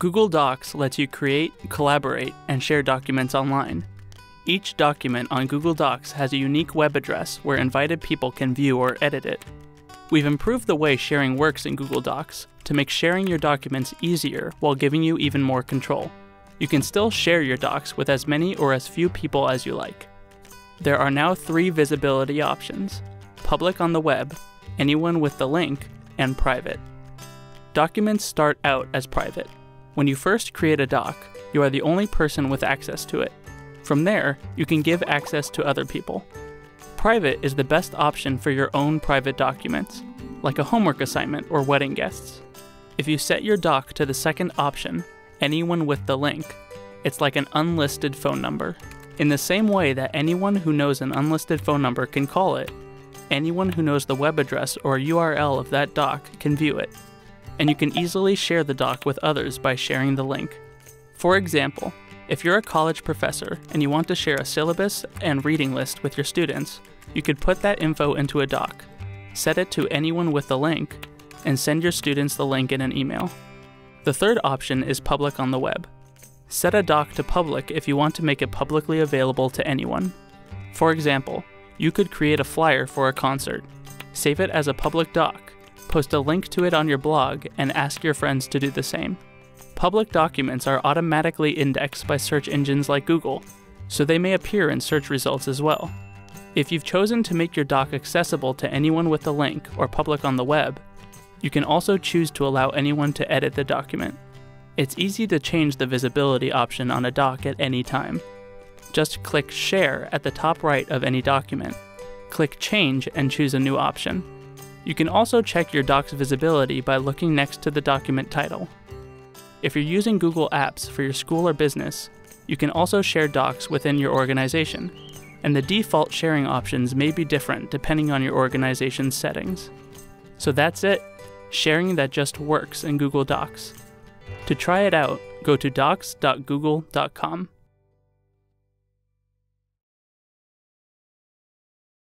Google Docs lets you create, collaborate, and share documents online. Each document on Google Docs has a unique web address where invited people can view or edit it. We've improved the way sharing works in Google Docs to make sharing your documents easier while giving you even more control. You can still share your docs with as many or as few people as you like. There are now three visibility options public on the web, anyone with the link, and private. Documents start out as private. When you first create a doc, you are the only person with access to it. From there, you can give access to other people. Private is the best option for your own private documents, like a homework assignment or wedding guests. If you set your doc to the second option, anyone with the link, it's like an unlisted phone number. In the same way that anyone who knows an unlisted phone number can call it, anyone who knows the web address or URL of that doc can view it. And you can easily share the doc with others by sharing the link. For example, if you're a college professor and you want to share a syllabus and reading list with your students, you could put that info into a doc, set it to anyone with the link, and send your students the link in an email. The third option is public on the web. Set a doc to public if you want to make it publicly available to anyone. For example, you could create a flyer for a concert, save it as a public doc, post a link to it on your blog, and ask your friends to do the same. Public documents are automatically indexed by search engines like Google, so they may appear in search results as well. If you've chosen to make your doc accessible to anyone with a link or public on the web, you can also choose to allow anyone to edit the document. It's easy to change the visibility option on a doc at any time. Just click Share at the top right of any document. Click Change and choose a new option. You can also check your doc's visibility by looking next to the document title. If you're using Google Apps for your school or business, you can also share docs within your organization, and the default sharing options may be different depending on your organization's settings. So that's it sharing that just works in Google Docs. To try it out, go to docs.google.com.